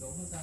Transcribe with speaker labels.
Speaker 1: 融合的